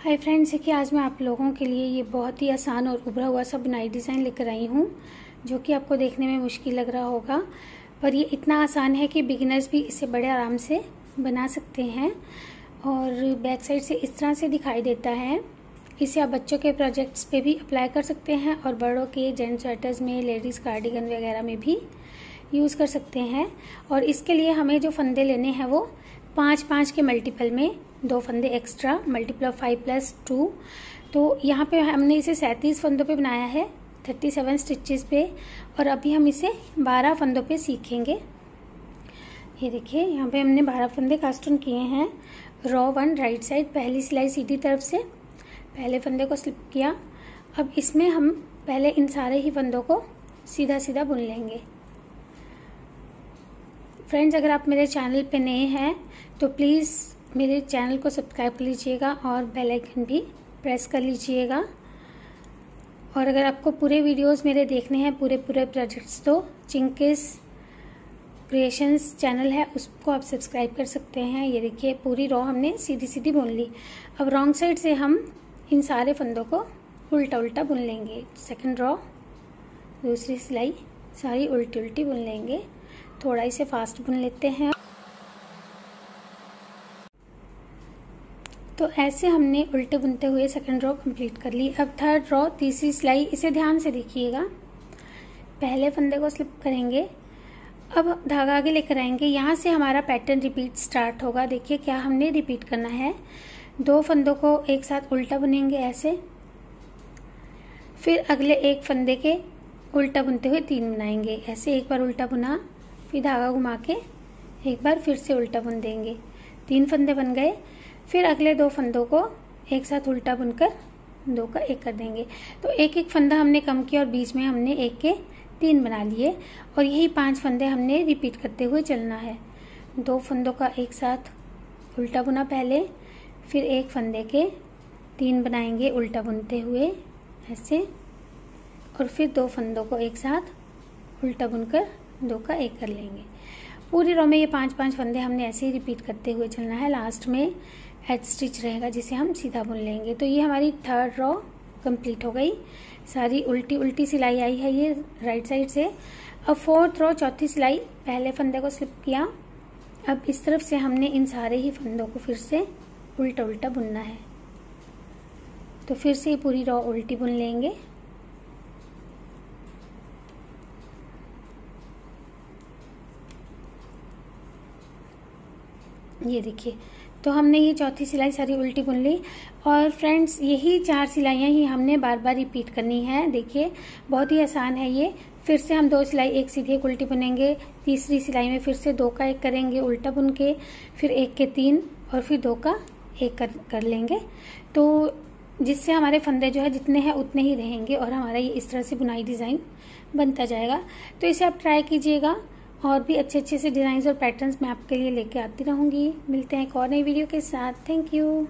Hi friends, देखिए, आज मैं आप लोगों के लिए ये बहुत ही आसान और उभरा हुआ सा बुनाई डिज़ाइन लेकर आई हूँ, जो कि आपको देखने में मुश्किल लग रहा होगा। पर ये इतना आसान है कि बिगिनर्स भी इसे बड़े आराम से बना सकते हैं और बैक साइड से इस तरह से दिखाई देता है। इसे आप बच्चों के प्रोजेक्ट्स पे भी अप्लाई कर सकते हैं और बड़ों के जेंट्स स्वेटर्स में लेडीज़ कार्डिगन वगैरह में भी यूज़ कर सकते हैं। और इसके लिए हमें जो फंदे लेने हैं वो पाँच पाँच के मल्टीपल में दो फंदे extra multiple of five plus two तो यहाँ पे हमने इसे सैंतीस फंदों पे बनाया है थर्टी सेवन स्टिचेस पे, और अभी हम इसे बारह फंदों पे सीखेंगे। ये देखिए, यहाँ पे हमने बारह फंदे कास्ट ऑन किए हैं। रॉ वन राइट साइड पहली सिलाई सीधी तरफ़ से, पहले फंदे को स्लिप किया। अब इसमें हम पहले इन सारे ही फंदों को सीधा सीधा बुन लेंगे। फ्रेंड्स अगर आप मेरे चैनल पे नए हैं तो प्लीज़ मेरे चैनल को सब्सक्राइब कर लीजिएगा और बेल आइकन भी प्रेस कर लीजिएगा। और अगर आपको पूरे वीडियोस मेरे देखने हैं पूरे पूरे प्रोजेक्ट्स तो चिंकिस क्रिएशंस चैनल है, उसको आप सब्सक्राइब कर सकते हैं। ये देखिए, पूरी रॉ हमने सीधी सीधी बुन ली। अब रॉन्ग साइड से हम इन सारे फंदों को उल्टा उल्टा बुन लेंगे। सेकंड रॉ दूसरी सिलाई, सारी उल्टी उल्टी बुन लेंगे। थोड़ा इसे फास्ट बुन लेते हैं। तो ऐसे हमने उल्टे बुनते हुए सेकंड रो कंप्लीट कर ली। अब थर्ड रो तीसरी सिलाई इसे ध्यान से देखिएगा। पहले फंदे को स्लिप करेंगे। अब धागा आगे लेकर आएँगे। यहाँ से हमारा पैटर्न रिपीट स्टार्ट होगा। देखिए क्या हमने रिपीट करना है। दो फंदों को एक साथ उल्टा बुनेंगे ऐसे। फिर अगले एक फंदे के उल्टा बुनते हुए तीन बनाएँगे। ऐसे एक बार उल्टा बुना। फिर धागा घुमा के एक बार फिर से उल्टा बुन देंगे। तीन फंदे बन गए। फिर अगले दो फंदों को एक साथ उल्टा बुनकर दो का एक कर देंगे। तो एक एक फंदा हमने कम किया और बीच में हमने एक के तीन बना लिए। और यही पाँच फंदे हमने रिपीट करते हुए चलना है। दो फंदों का एक साथ उल्टा बुना पहले, फिर एक फंदे के तीन बनाएँगे उल्टा बुनते हुए ऐसे। और फिर दो फंदों को एक साथ उल्टा बुनकर दो का एक कर लेंगे। पूरी रो में ये पाँच पाँच फंदे हमने ऐसे ही रिपीट करते हुए चलना है। लास्ट में हेड स्टिच रहेगा, जिसे हम सीधा बुन लेंगे। तो ये हमारी थर्ड रो कंप्लीट हो गई। सारी उल्टी उल्टी सिलाई आई है ये राइट साइड से। अब फोर्थ रो चौथी सिलाई, पहले फंदे को स्लिप किया। अब इस तरफ़ से हमने इन सारे ही फंदों को फिर से उल्टा उल्टा बुनना है। तो फिर से ये पूरी रो उल्टी बुन लेंगे। ये देखिए तो हमने ये चौथी सिलाई सारी उल्टी बुन ली और फ्रेंड्स यही चार सिलाइयाँ ही हमने बार बार रिपीट करनी है। देखिए बहुत ही आसान है ये। फिर से हम दो सिलाई एक सीधी एक उल्टी बुनेंगे तीसरी सिलाई में फिर से दो का एक करेंगे उल्टा बुन के फिर एक के तीन और फिर दो का एक कर, कर लेंगे। तो जिससे हमारे फंदे जो है जितने हैं उतने ही रहेंगे और हमारा ये इस तरह से बुनाई डिज़ाइन बनता जाएगा। तो इसे आप ट्राई कीजिएगा। और भी अच्छे अच्छे से डिज़ाइन और पैटर्न्स मैं आपके लिए लेके आती रहूँगी। मिलते हैं एक और नई वीडियो के साथ। Thank you